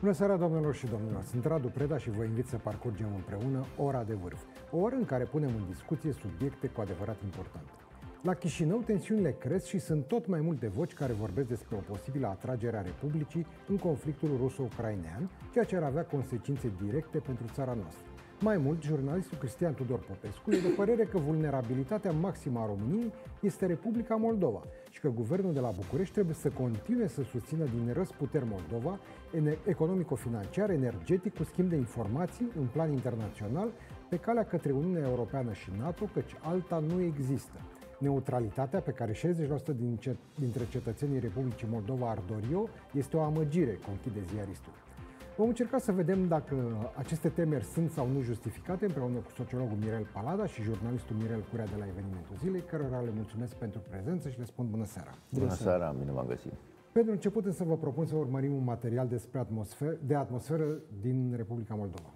Bună seara, doamnelor și domnilor! Sunt Radu Preda și vă invit să parcurgem împreună ora de vârf. O oră în care punem în discuție subiecte cu adevărat importante. La Chișinău tensiunile cresc și sunt tot mai multe voci care vorbesc despre o posibilă atragere a Republicii în conflictul ruso-ucrainean, ceea ce ar avea consecințe directe pentru țara noastră. Mai mult, jurnalistul Cristian Tudor Popescu e de părere că vulnerabilitatea maximă a României este Republica Moldova și că guvernul de la București trebuie să continue să susțină din răsputeri Moldova economico-financiar, energetic, cu schimb de informații în plan internațional, pe calea către Uniunea Europeană și NATO, căci alta nu există. Neutralitatea pe care 60% din cet- dintre cetățenii Republicii Moldova ar dori-o este o amăgire, conchide ziaristul. Vom încerca să vedem dacă aceste temeri sunt sau nu justificate împreună cu sociologul Mirel Palada și jurnalistul Mirel Curea de la evenimentul zilei, cărora le mulțumesc pentru prezență și le spun bună seara. Bună seara, bine v-am găsit. Pentru început însă vă propun să urmărim un material despre atmosfer- de atmosferă din Republica Moldova.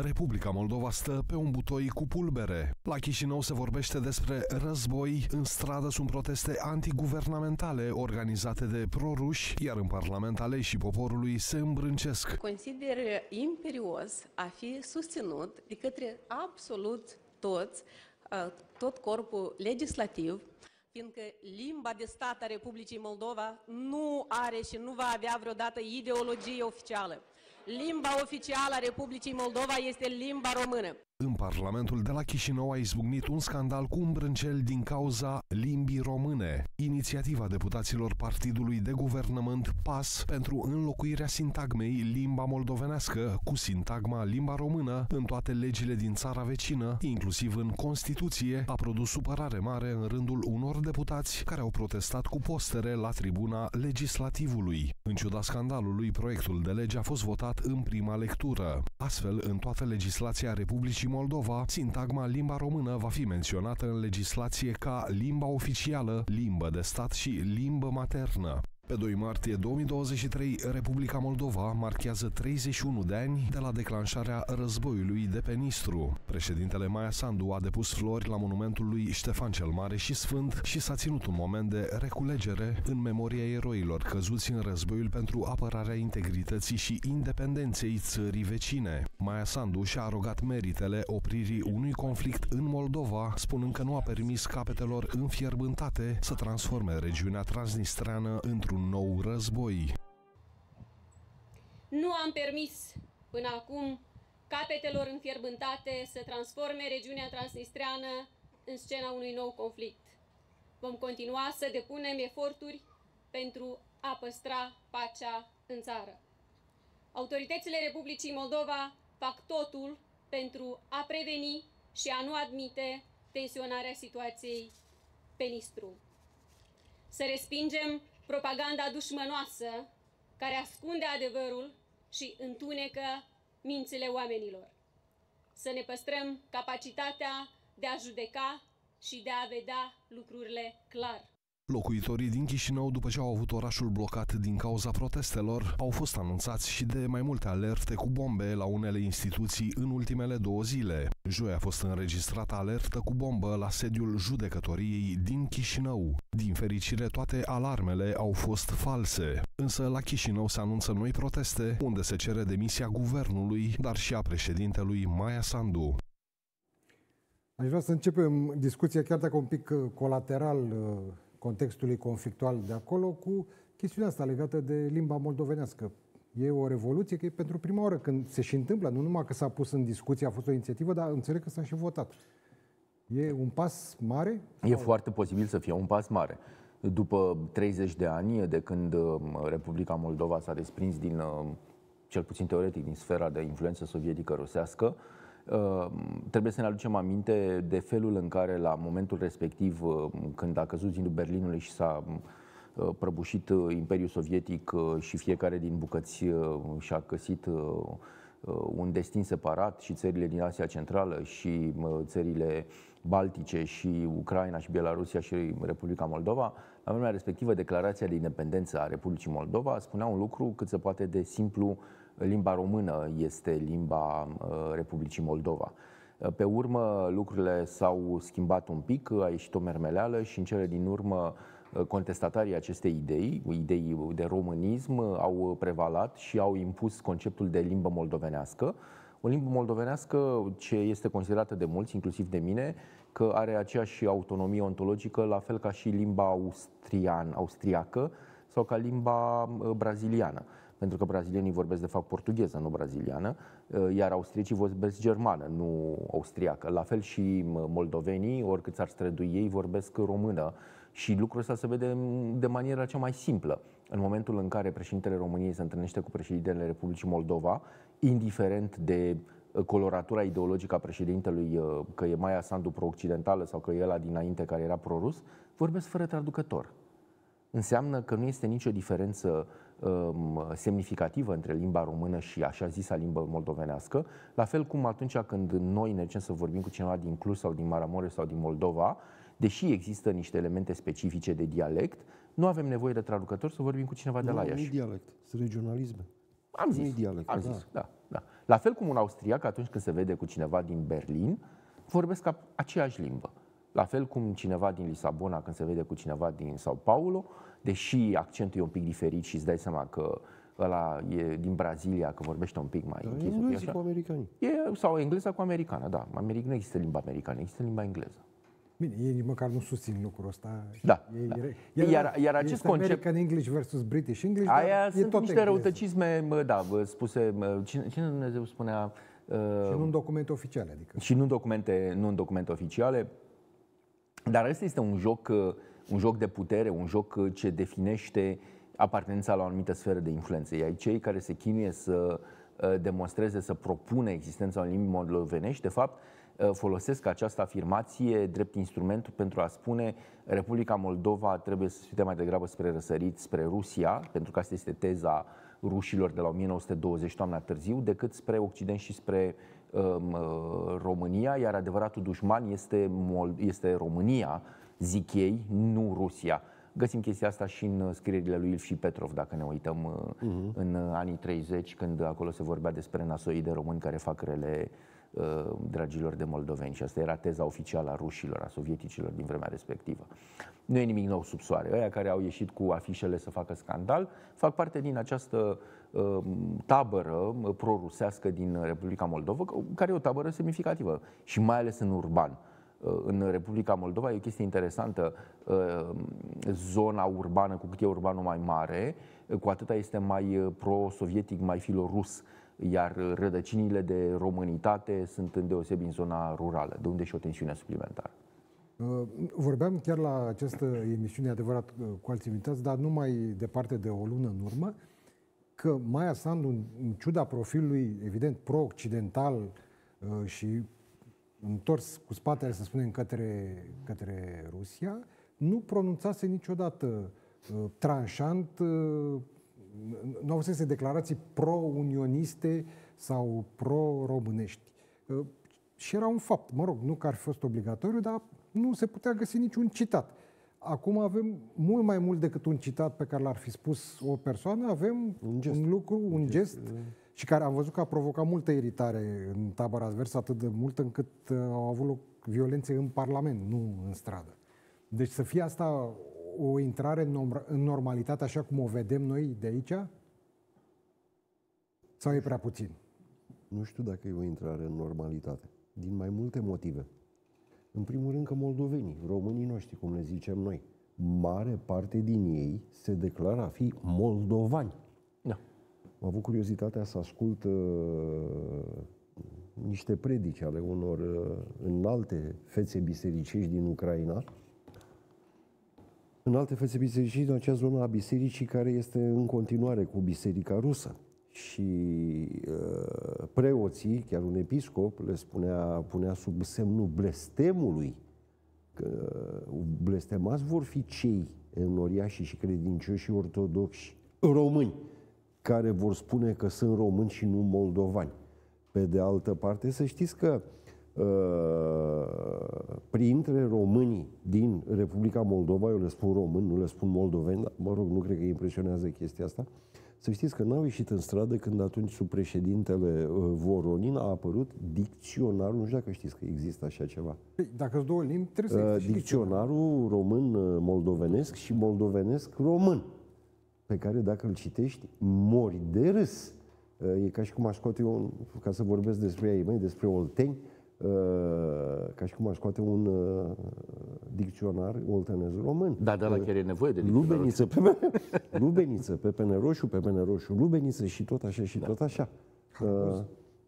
Republica Moldova stă pe un butoi cu pulbere. La Chișinău se vorbește despre război, în stradă sunt proteste antiguvernamentale organizate de proruși, iar în Parlament aleșii poporului se îmbrâncesc. Consider imperios a fi susținut de către absolut toți, uh, tot corpul legislativ, fiindcă limba de stat a Republicii Moldova nu are și nu va avea vreodată ideologie oficială. Limba oficială a Republicii Moldova este limba română. În Parlamentul de la Chișinău a izbucnit un scandal cu îmbrâncel din cauza limbii române. Inițiativa deputaților Partidului de Guvernământ PAS pentru înlocuirea sintagmei limba moldovenească cu sintagma limba română în toate legile din țara vecină, inclusiv în Constituție, a produs supărare mare în rândul unor deputați care au protestat cu postere la tribuna legislativului. În ciuda scandalului, proiectul de lege a fost votat în prima lectură. Astfel, în toată legislația Republicii Moldova, sintagma limba română va fi menționată în legislație ca limba oficială, limbă de stat și limbă maternă. Pe 2 martie 2023, Republica Moldova marchează 31 de ani de la declanșarea războiului de pe Nistru. Președintele Maia Sandu a depus flori la monumentul lui Ștefan cel Mare și Sfânt și s-a ținut un moment de reculegere în memoria eroilor căzuți în războiul pentru apărarea integrității și independenței țării vecine. Maia Sandu și-a arogat meritele opririi unui conflict în Moldova, spunând că nu a permis capetelor înfierbântate să transforme regiunea transnistreană într-un nou război. Nu am permis până acum capetelor înfierbântate să transforme regiunea transnistreană în scena unui nou conflict. Vom continua să depunem eforturi pentru a păstra pacea în țară. Autoritățile Republicii Moldova fac totul pentru a preveni și a nu admite tensionarea situației pe Nistru. Să respingem propaganda dușmănoasă care ascunde adevărul și întunecă mințile oamenilor. Să ne păstrăm capacitatea de a judeca și de a vedea lucrurile clar. Locuitorii din Chișinău, după ce au avut orașul blocat din cauza protestelor, au fost anunțați și de mai multe alerte cu bombe la unele instituții în ultimele două zile. Joi a fost înregistrată alertă cu bombă la sediul judecătoriei din Chișinău. Din fericire, toate alarmele au fost false. Însă la Chișinău se anunță noi proteste, unde se cere demisia guvernului, dar și a președintelui Maia Sandu. Aș vrea să începem discuția, chiar dacă un pic uh, colateral uh, contextului conflictual de acolo, cu chestiunea asta legată de limba moldovenească. E o revoluție, că e pentru prima oară când se și întâmplă, nu numai că s-a pus în discuție, a fost o inițiativă, dar înțeleg că s-a și votat. E un pas mare? E Sau- foarte posibil să fie un pas mare. După 30 de ani de când uh, Republica Moldova s-a desprins din, uh, cel puțin teoretic, din sfera de influență sovietică rusească, uh, trebuie să ne aducem aminte de felul în care la momentul respectiv, uh, când a căzut zidul Berlinului și s-a uh, prăbușit uh, Imperiul Sovietic uh, și fiecare din bucăți uh, și-a găsit uh, uh, un destin separat și țările din Asia Centrală și uh, țările Baltice și Ucraina și Belarusia și Republica Moldova, la vremea respectivă declarația de independență a Republicii Moldova spunea un lucru cât se poate de simplu, limba română este limba uh, Republicii Moldova. Pe urmă, lucrurile s-au schimbat un pic, a ieșit o mermeleală și în cele din urmă contestatarii acestei idei, idei de românism, au prevalat și au impus conceptul de limbă moldovenească. O limbă moldovenească ce este considerată de mulți, inclusiv de mine, că are aceeași autonomie ontologică, la fel ca și limba austrian, austriacă sau ca limba braziliană pentru că brazilienii vorbesc de fapt portugheză, nu braziliană, uh, iar austriecii vorbesc germană, nu austriacă. La fel și moldovenii, oricât s-ar strădui ei, vorbesc română. Și lucrul ăsta se vede de maniera cea mai simplă. În momentul în care președintele României se întâlnește cu președintele Republicii Moldova, indiferent de uh, coloratura ideologică a președintelui, uh, că e Maia Sandu pro-occidentală sau că e ăla dinainte care era pro-rus, vorbesc fără traducător. Înseamnă că nu este nicio diferență Um, semnificativă între limba română și așa zisa limbă moldovenească, la fel cum atunci când noi ne să vorbim cu cineva din Cluj sau din Maramureș sau din Moldova, deși există niște elemente specifice de dialect, nu avem nevoie de traducător să vorbim cu cineva nu, de la Iași. Nu dialect, sunt regionalisme. Am zis, dialect, am da. zis, da, da. La fel cum un austriac atunci când se vede cu cineva din Berlin, vorbesc aceeași limbă. La fel cum cineva din Lisabona, când se vede cu cineva din Sao Paulo, deși accentul e un pic diferit și îți dai seama că ăla e din Brazilia, că vorbește un pic mai da, închis. Engleză cu americani. E, sau engleza cu americană, da. Americ, nu există limba americană, există limba engleză. Bine, ei nici măcar nu susțin lucrul ăsta. Da. E, da. E, iar, iar acest concept... American English versus British English, Aia sunt tot niște engleză. răutăcisme, da, spuse... Cine, cine Dumnezeu spunea... Uh, și nu în documente oficiale, adică. Și nu în documente, nu în documente oficiale. Dar ăsta este un joc, uh, un joc de putere, un joc uh, ce definește apartenența la o anumită sferă de influență. Iar cei care se chinuie să uh, demonstreze, să propună existența unei limbi moldovenești, de fapt, folosesc această afirmație drept instrument pentru a spune Republica Moldova trebuie să fie mai degrabă spre răsărit, spre Rusia, pentru că asta este teza rușilor de la 1920 toamna târziu, decât spre Occident și spre Um, uh, România, iar adevăratul dușman este, este România, zic ei, nu Rusia. Găsim chestia asta și în scrierile lui Ilf și Petrov, dacă ne uităm uh-huh. în anii 30, când acolo se vorbea despre nasoii de români care fac rele uh, dragilor de moldoveni. Și asta era teza oficială a rușilor, a sovieticilor din vremea respectivă. Nu e nimic nou sub soare. Aia care au ieșit cu afișele să facă scandal fac parte din această Um, tabără uh, prorusească din Republica Moldova, care e o tabără semnificativă și mai ales în urban. Uh, în Republica Moldova e o chestie interesantă. Uh, zona urbană, cu cât e urbanul mai mare, cu atâta este mai pro-sovietic, mai filorus, iar rădăcinile de românitate sunt îndeosebi în zona rurală, de unde și o tensiune suplimentară. Vorbeam chiar la această emisiune, adevărat, cu alți invitați, dar nu mai departe de o lună în urmă, că Maia Sandu, în ciuda profilului, evident, pro-occidental uh, și întors cu spatele, să spunem, către, către Rusia, nu pronunțase niciodată uh, tranșant, uh, nu avusese declarații pro-unioniste sau pro-românești. Și era un fapt, mă rog, nu că ar fi fost obligatoriu, dar nu se putea găsi niciun citat. Acum avem mult mai mult decât un citat pe care l-ar fi spus o persoană, avem un, gest. un lucru, un, un gest, gest și care am văzut că a provocat multă iritare în tabăra adversă, atât de mult încât uh, au avut loc violențe în Parlament, nu în stradă. Deci să fie asta o intrare în normalitate așa cum o vedem noi de aici? Sau e prea puțin? Nu știu dacă e o intrare în normalitate. Din mai multe motive. În primul rând că moldovenii, românii noștri, cum le zicem noi, mare parte din ei se declară a fi moldovani. Da. Am avut curiozitatea să ascult uh, niște predici ale unor uh, înalte fețe bisericești din Ucraina, în alte fețe bisericești din acea zonă a bisericii care este în continuare cu biserica rusă și uh, preoții, chiar un episcop, le spunea, punea sub semnul blestemului că blestemați vor fi cei enoriași și credincioși ortodoxi români care vor spune că sunt români și nu moldovani. Pe de altă parte, să știți că uh, printre românii din Republica Moldova, eu le spun români, nu le spun moldoveni, mă rog, nu cred că impresionează chestia asta, uh, Să știți că n-au ieșit în stradă când atunci sub președintele uh, Voronin a apărut dicționarul, nu știu dacă știți că există așa ceva. Păi, Dacă sunt două limbi, trebuie să Uh, existe și Dicționarul român-moldovenesc și moldovenesc-român, pe care dacă îl citești, mori de râs. Uh, E ca și cum aș scoate un, ca să vorbesc despre ei mei, despre olteni, uh, ca și cum aș scoate un uh, dicționar oltenez-român. Da, de la chiar e nevoie de Lubeniță, pepene, lubeniță, pepene roșu, pepene roșu, lubeniță și tot așa și tot așa. Uh,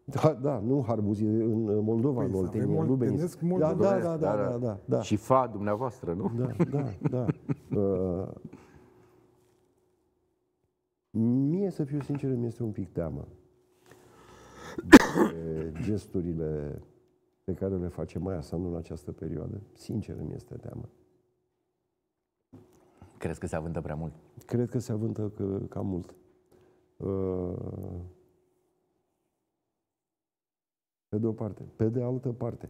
da, da, nu harbuz, e în uh, Moldova, Păi, în să Oltenia, avem lubeniță. oltenesc Da, da, moldovenesc, da, da, da, da, da. Și fa dumneavoastră, nu? Da, da, da. Uh, mie, să fiu sincer, mi este un pic teamă de gesturile pe care le face Maia Sandu în această perioadă. Sincer, mi este teamă. Crezi că se avântă prea mult? Cred că se avântă că, cam mult. Uh, Pe de o parte. Pe de altă parte,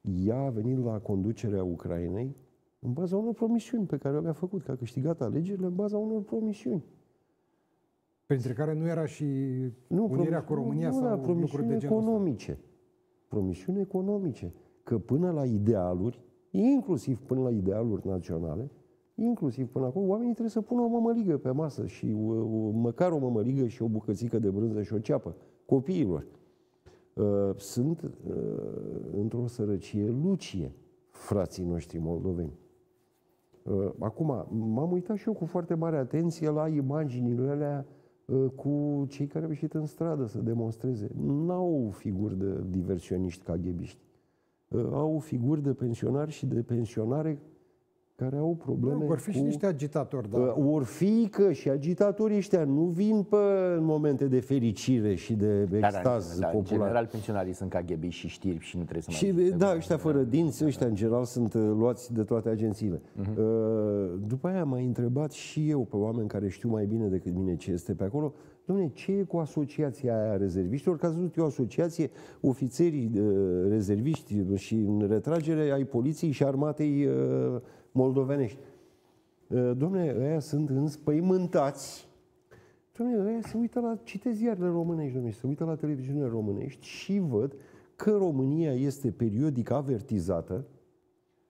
ea a venit la conducerea Ucrainei în baza unor promisiuni pe care le-a făcut, că a câștigat alegerile în baza unor promisiuni. Printre care nu era și unirea promis- cu România nu, sau da, lucruri de promisiuni genul ăsta. Economice. Promisiuni economice. Că până la idealuri, inclusiv până la idealuri naționale, inclusiv până acolo, oamenii trebuie să pună o mămăligă pe masă și o, o, măcar o mămăligă și o bucățică de brânză și o ceapă copiilor. Uh, Sunt uh, într-o sărăcie lucie frații noștri moldoveni. Uh, Acum, m-am uitat și eu cu foarte mare atenție la imaginile alea uh, cu cei care au ieșit în stradă să demonstreze. N-au figuri de diversioniști caghebiști. Uh, Au figuri de pensionari și de pensionare care au probleme Vor fi cu... și niște agitatori, da. Uh, Or fi că și agitatorii ăștia nu vin pe în momente de fericire și de extaz da, în popular. general pensionarii sunt KGB și știri și nu trebuie să mai Și existe da, mai- ăștia fără dinți, ăștia în general sunt uh, luați de toate agențiile. Mhm. Uh, După aia m-a întrebat și eu pe oameni care știu mai bine decât mine ce este pe acolo, domne, ce e cu asociația aia a rezerviștilor? Că ați văzut eu asociație, ofițerii uh, rezerviști și în retragere ai poliției și armatei uh, moldovenești. Uh, Domne, ăia sunt înspăimântați Dom'le, ăia se uită la, citesc ziarele românești, domnule, se uită la televiziunile românești și văd că România este periodic avertizată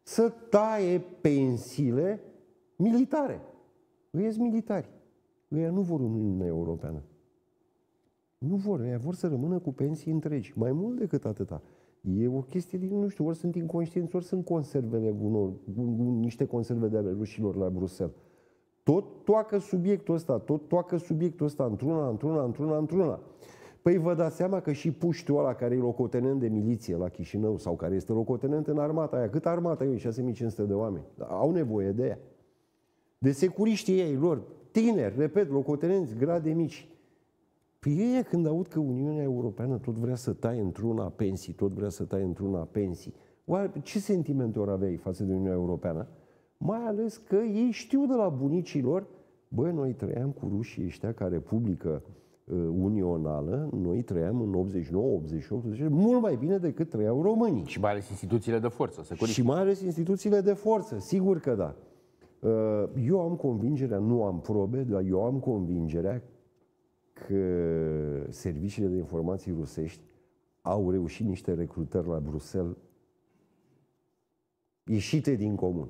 să taie pensiile militare. Ăia sunt militari. Ăia nu vor Uniunea Europeană. Nu vor, ăia vor să rămână cu pensii întregi. Mai mult decât atâta. E o chestie din, nu știu, ori sunt inconștienți, ori sunt conservele unor, niște conserve de ale rușilor la Bruxelles. Tot toacă subiectul ăsta, tot toacă subiectul ăsta într-una, într-una, într-una, într-una. Păi vă dați seama că și puștiu ăla care e locotenent de miliție la Chișinău sau care este locotenent în armata aia, cât armata e? 6500 de oameni. Au nevoie de ea. De securiștii ei lor, tineri, repet, locotenenți, grade mici. Păi ei când aud că Uniunea Europeană tot vrea să taie într-una pensii, tot vrea să taie într-una pensii, oare ce sentimente ori avea ei față de Uniunea Europeană? Mai ales că ei știu de la bunicii lor, băi, noi trăiam cu rușii ăștia ca Republică uh, Unională, noi trăiam în 89, 88, 89, mult mai bine decât trăiau românii. Și mai ales instituțiile de forță, să Și mai ales instituțiile de forță, sigur că da. Uh, Eu am convingerea, nu am probe, dar eu am convingerea că serviciile de informații rusești au reușit niște recrutări la Bruxelles ieșite din comun.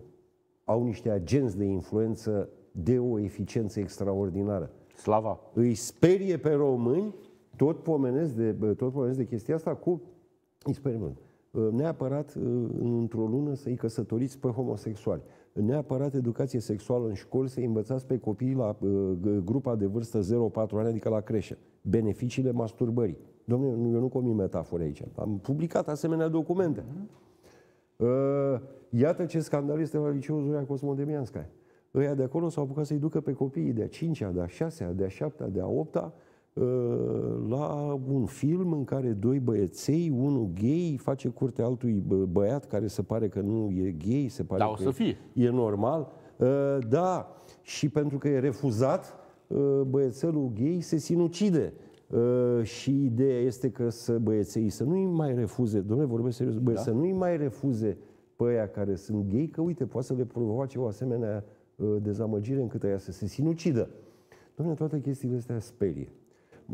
Au niște agenți de influență de o eficiență extraordinară. Slava. Îi sperie pe români, tot pomenesc de, tot pomenesc de chestia asta cu, îi sperie, mă, neapărat într-o lună să-i căsătoriți pe homosexuali. Neapărat educație sexuală în școli, să-i învățați pe copii la uh, grupa de vârstă 0-4 ani, adică la creșă. Beneficiile masturbării. Domnule, eu nu comi metafore aici. Am publicat asemenea documente. Uh, iată ce scandal este la liceul Zoria Cosmodemianskaya. Ăia de acolo s-au apucat să-i ducă pe copiii de a 5-a, de a 6-a, de a 7-a, de a 8-a la un film în care doi băieței, unul gay, face curte altui băiat care se pare că nu e gay, se pare Da, o că să fie. e normal. Da, și pentru că e refuzat, băiețelul gay se sinucide. Și ideea este că să băieței să nu-i mai refuze, domnule, vorbesc serios, băie, da? să nu-i mai refuze pe aia care sunt gay, că uite, poate să le provoace o asemenea dezamăgire încât aia să se sinucidă. Domnule, toate chestiile astea sperie.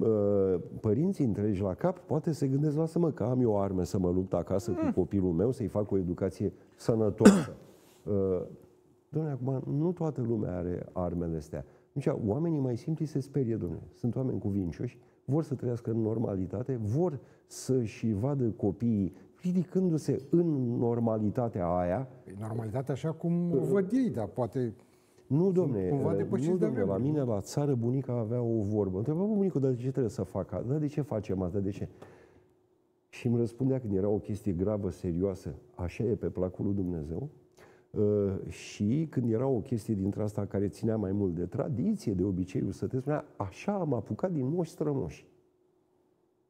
Uh, Părinții întregi la cap poate se gândesc, lasă-mă că am eu o armă să mă lupt acasă cu copilul meu, să-i fac o educație sănătoasă. Uh, Domnule, acum, nu toată lumea are armele astea. Deci, oamenii mai simpli se sperie, domnule. Sunt oameni cuvincioși, vor să trăiască în normalitate, vor să-și vadă copiii ridicându-se în normalitatea aia. Păi, Normalitatea așa cum o văd ei, dar poate Nu, domne, cumva uh, depășiți nu, de domne, la vremuri. mine, la țară, bunica avea o vorbă. Întreba, bă, bunicu, dar de ce trebuie să fac asta? Dar de ce facem asta? De ce? Și îmi răspundea când era o chestie gravă, serioasă, așa e pe placul lui Dumnezeu, uh, și când era o chestie dintre asta care ținea mai mult de tradiție, de obiceiul să te spunea, așa am apucat din moși strămoși.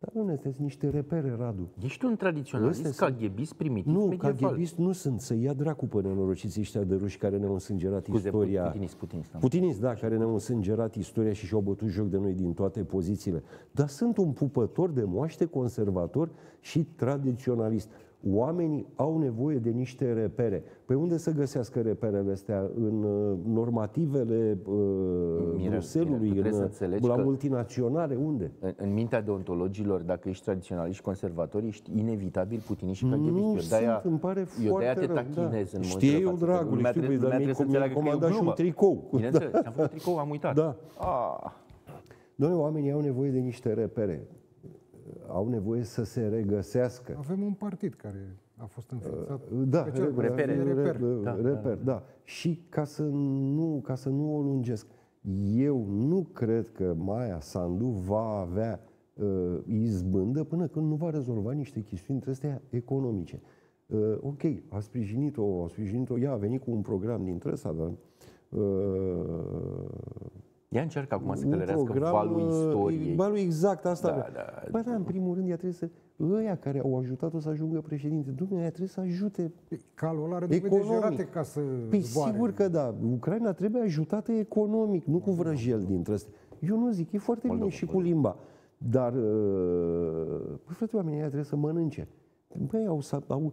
Dar, domne, astea sunt niște repere, Radu. Ești un tradiționalist, Astea sunt- caghebist, primitiv, Nu, medieval. caghebist nu sunt, să ia dracu pe nenorociții ăștia de ruși care ne-au însângerat Scuze, istoria. putinist, putinist. am. Putinist, da, care ne-au însângerat istoria și și-au bătut joc de noi din toate pozițiile. Dar sunt un pupător de moaște conservator și tradiționalist. Oamenii au nevoie de niște repere. Păi unde să găsească reperele astea? În uh, normativele uh, Mirel, Bruselului, Mirel, tu trebuie să în, înțelegi la că- multinaționale, unde? În, în mintea deontologilor, dacă ești tradiționalist și conservator, ești inevitabil putinist și caghebist. Nu Eu de-aia- sunt, îmi pare eu de-aia foarte te rău, tachinez în mod Știe eu, față. dragule, Lumea știu, trebuie- băi, dar lumea mi-ai trebuie să înțeleagă că e o comandat și un glumă. tricou. Bineînțeles, ți-am făcut tricou, am uitat. Da. Ah. Doamne, oamenii au nevoie de niște repere. Au nevoie să se regăsească. avem un partid care a fost înființat. Da, Pe cel- repere. reper. reper, da, reper, da. Și ca să nu, ca să nu o lungesc, eu nu cred că Maia Sandu va avea uh, izbândă până când nu va rezolva niște chestiuni dintre astea economice. Uh, ok, a sprijinit-o, a sprijinit-o, ea a venit cu un program dintre ăsta, dar uh, Ea încearcă acum să un călărească valul uh, istoriei. Valul exact, asta. Da, Da, da. Bă, da, în primul rând, ea trebuie să... Ăia care au ajutat-o să ajungă președinte, Dumnezeu, ea trebuie să ajute Păi, Calul ăla are dovede Economic. jurate ca să Păi zboare. sigur că da. Ucraina trebuie ajutată economic, nu cu vrăjel dintre astea. Eu nu zic, e foarte bine și cu limba. Dar, uh, păi frate, oamenii ăia trebuie să mănânce. Băi, au, sa- au uh,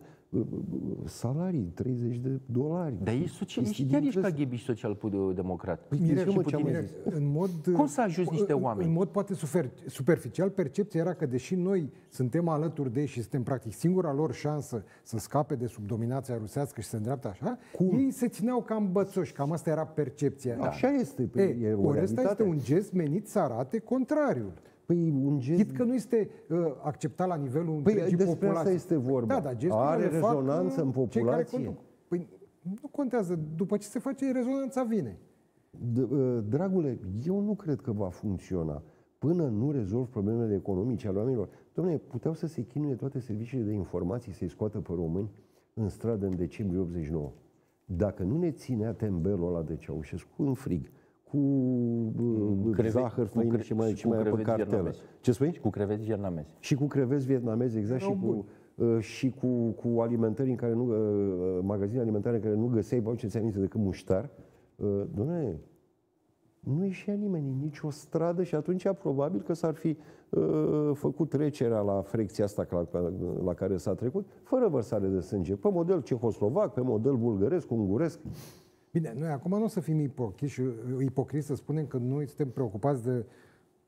salarii, 30 de dolari. Dar ești, social, Chestii ești chiar dintre ești astea. caghebist social-democrat. Păi, Mirel, zice, și mă, puțin, ce am mai Mirel, zis? în mod, Cum să ajuți niște în- oameni? În mod poate super, superficial, percepția era că deși noi suntem alături de ei și suntem practic singura lor șansă să scape de sub dominația rusească și să îndreaptă așa, Cum? ei se țineau cam bățoși, cam asta era percepția. Așa este. Păi, Ei, e o ori ăsta realitate. este un gest menit să arate contrariul. Păi un gest... Chit că nu este uh, acceptat la nivelul Păi, întregii despre populații. asta este vorba. Da, dar gesturile Are le fac, rezonanță uh, în cei care populație? conduc. Păi nu contează. După ce se face, rezonanța vine. D- uh, Dragule, eu nu cred că va funcționa până nu rezolv problemele economice ale oamenilor. Dom'le, puteau să se chinuie toate serviciile de informații să-i scoată pe români în stradă în decembrie 89. Dacă nu ne ținea tembelul ăla de Ceaușescu în frig, cu uh, creve- zahăr, cu făină cre- și mai, și și cu mai pe creveți cartelă. vietnamezi. Ce spui? Cu creveți vietnamezi. Și cu creveți vietnamezi, exact, și Erau cu, uh, și cu, cu alimentări în care nu, uh, magazine alimentare în care nu găseai, bă, ce ți aminte decât muștar. Uh, Doamne, nu ieșea nimeni în nicio stradă și atunci probabil că s-ar fi uh, făcut trecerea la frecția asta la, la care s-a trecut, fără vărsare de sânge, pe model cehoslovac, pe model bulgăresc, unguresc. Bine, noi acum nu o să fim ipocriți și ipocriți să spunem că noi suntem preocupați de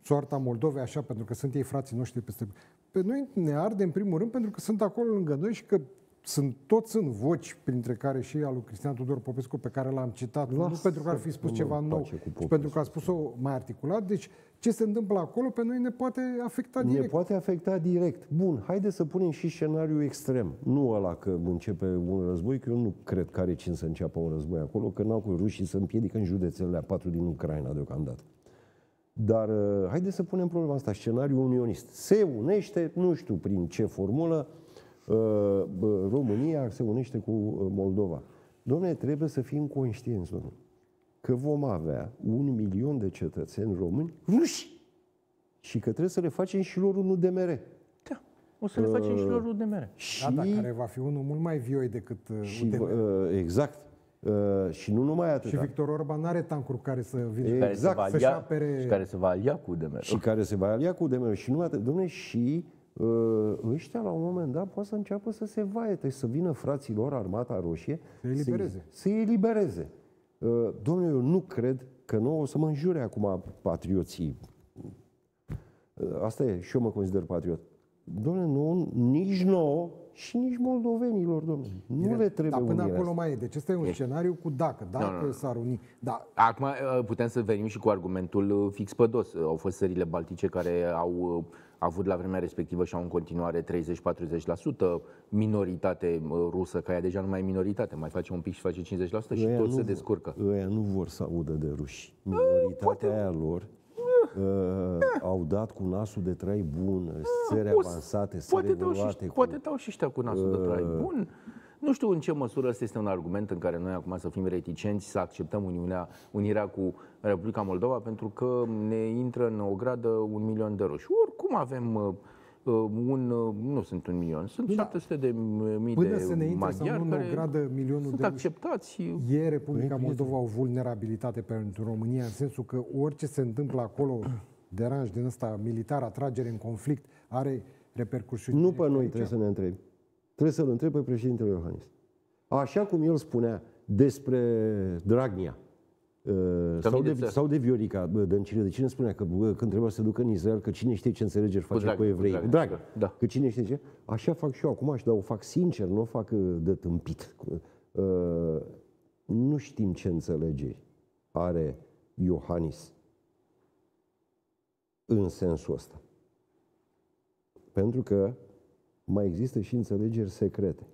soarta Moldovei așa, pentru că sunt ei frații noștri peste... Pe noi ne arde în primul rând pentru că sunt acolo lângă noi și că sunt, toți sunt voci, printre care și al lui Cristian Tudor Popescu, pe care l-am citat, nu Lasă pentru că ar fi spus mă ceva în nou, pace cu ci Popescu. pentru că a spus-o mai articulat. Deci, ce se întâmplă acolo, pe noi ne poate afecta direct. Ne poate afecta direct. Bun, haide să punem și scenariul extrem. Nu ăla că începe un război, că eu nu cred că are cine să înceapă un război acolo, că n-au cu rușii să împiedică în județele patru din Ucraina deocamdată. Dar uh, haide să punem problema asta, scenariul unionist. Se unește, nu știu prin ce formulă, uh, bă, România se unește cu uh, Moldova. Domnule, trebuie să fim conștienți, domnule, că vom avea un milion de cetățeni români ruși și că trebuie să le facem și lor unul de mere. Da. O să le facem și lor de mere. Și, Da, da, care va fi unul mult mai vioi decât uh, și UTM. uh, exact. Uh, și nu numai atât. Și Victor Orban are tancuri care să vină. E- Care Exact, se va să-și alia, apere- și care se va alia cu DMR. și care se va alia cu DMR. Și nu atât. Dom'le, și uh, ăștia la un moment dat poate să înceapă să se vaete, să vină fraților Armata Roșie Să elibereze. Să, să elibereze. Uh, domnule, eu nu cred că nu o să mă înjure acum patrioții. Asta e, și eu mă consider patriot. Doamne, nu, nici nouă și nici moldovenilor, domnule. Nu le trebuie Dar până unirea acolo asta. mai e. Deci ăsta e un scenariu cu dacă. Dacă Nu, nu, nu. s-ar uni. Da, Acum uh, putem să venim și cu argumentul uh, fix pe dos. Uh, Au fost țările baltice care au uh, avut la vremea respectivă și au în continuare 30-40% minoritate uh, rusă, că ea deja nu mai e minoritate, mai face un pic și face 50% și Ăia tot nu se vor- descurcă. Ăia nu vor să audă de ruși. Minoritatea aia lor uh, au dat cu nasul de trai bun, țări Poți- avansate, țări Poate dau, și, evoluate. cu- poate dau și ăștia cu nasul de trai bun. Nu știu în ce măsură ăsta este un argument în care noi acum să fim reticenți să acceptăm Uniunea, unirea cu Republica Moldova pentru că ne intră în o gradă un milion de ruși. Oricum avem uh, uh, un, uh, nu sunt un milion, sunt 700 de mii Până de să ne intre sau maghiari nu în care o gradă milionul sunt de ruși. acceptați. E Republica Moldova o vulnerabilitate pentru România, în sensul că orice se întâmplă acolo, deranj din ăsta militar, atragere în conflict, are repercusiuni. Nu pe directe noi aici? trebuie să ne întrebi. Trebuie să-l întrebi pe președintele Iohannis. Așa cum el spunea despre Dragnea, uh, sau de, de țări. sau de Viorica bă, Dăncilă, de cine spunea că bă, când trebuia să se ducă în Israel, că cine știe ce înțelegeri face cu, Dragnea, cu evrei. Dragnea, Dragnea. da. Că cine știe ce. Așa fac și eu acum, și dar o fac sincer, nu o fac uh, de tâmpit. Uh, nu știm ce înțelegeri are Iohannis în sensul ăsta. Pentru că mai există și înțelegeri secrete.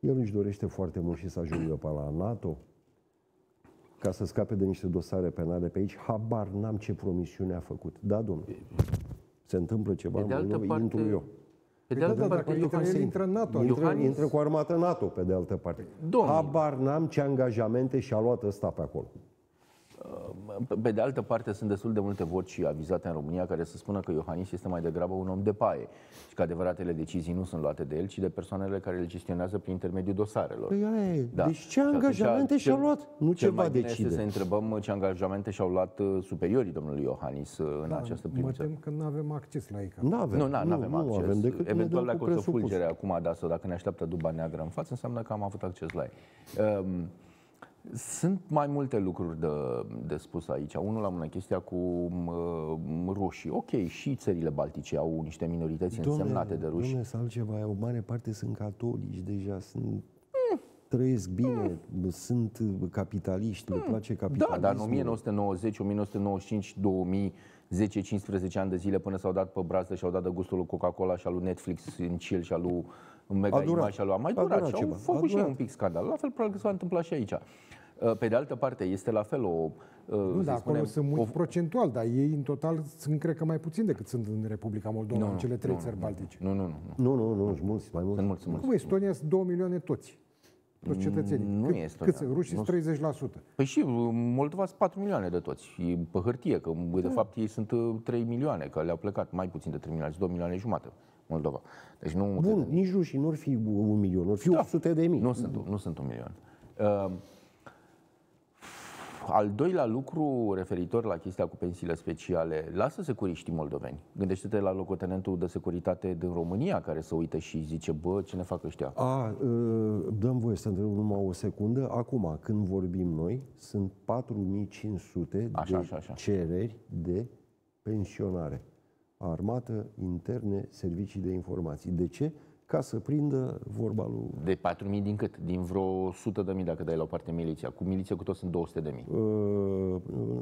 El își dorește foarte mult și să ajungă pe la NATO, ca să scape de niște dosare penale pe aici. Habar n-am ce promisiune a făcut. Da, domnule. Se întâmplă ceva Pe de în altă Moldova, parte- intru eu. Pe de Da, altă da, parte, dacă intră, Iohannis- el intră în NATO. Intră, Iohannis- intră cu armată NATO, pe de altă parte. Domnule. Habar n-am ce angajamente și-a luat ăsta pe acolo. Pe de altă parte, sunt destul de multe voci avizate în România care să spună că Iohannis este mai degrabă un om de paie și că adevăratele decizii nu sunt luate de el, ci de persoanele care le gestionează prin intermediul dosarelor. Păi aia e. Da. Deci ce Și atunci, angajamente și-a cel- luat? Nu cel ce va mai bine decide. Este să întrebăm ce angajamente și-au luat uh, superiorii domnului Iohannis uh, în această Mă privință. tem că nu avem acces la ei. Nu avem. Nu, nu avem nu acces. avem decât ne Eventual, dăm dacă cu o să presupus. fulgere acum, da, sau dacă ne așteaptă duba neagră în față, înseamnă că am avut acces la ei. Um, sunt mai multe lucruri de, de spus aici. Unul la mână, chestia cu uh, rușii. Ok, și țările baltice au niște minorități însemnate de ruși. Dom'le, să altceva, o mare parte sunt catolici deja, sunt trăiesc bine, sunt capitaliști, le place Da, capitalismul. dar în 1990, 1995, 2000, 10-15 ani de zile până s-au dat pe brazdă și au dat de gustul lui Coca-Cola și al lui Netflix în chill și al lui Mega A durat. Image și al lui... A mai A durat, durat și au ceva. A făcut și ei durat. un pic scandal. La fel probabil că s-a întâmplat și aici. Uh, Pe de altă parte, este la fel o... uh, Nu, să dar acolo spunem, sunt mulți procentual, dar ei în total sunt, cred că, mai puțin decât sunt în Republica Moldova, în cele trei țări baltice. Nu, nu, nu. nu. Nu, nu, nu, sunt mulți, mai mulți. Sunt mulți, sunt mulți. Cum Estonia sunt 2 milioane toți. Toți cetățenii. nu cât, e Estonia. Cât sunt? Rușii Nu sunt 30%. Păi și uh, Moldova sunt 4 milioane de toți. Și pe hârtie, că de fapt ei sunt uh, 3 milioane, că le-au plecat mai puțin de 3 milioane, sunt 2 milioane jumate Moldova. Deci nu, Bun, nici rușii nu ar fi un milion, ar fi da. 800 de mii. nu, sunt, nu sunt un milion. Uh, al doilea lucru referitor la chestia cu pensiile speciale, lasă securiștii moldoveni. Gândește-te la locotenentul de securitate din România care se uită și zice, bă, ce ne fac ăștia? A, uh, dăm voie să întreb numai o secundă. Acum, când vorbim noi, sunt 4500 Așa, de așa, așa. cereri de pensionare. Armată, interne, servicii de informații. De ce? Ca să prindă vorba lui De 4.000 din cât? Din vreo 100.000 dacă dai la o parte miliția. Cu miliție cu tot sunt 200.000. uh, uh,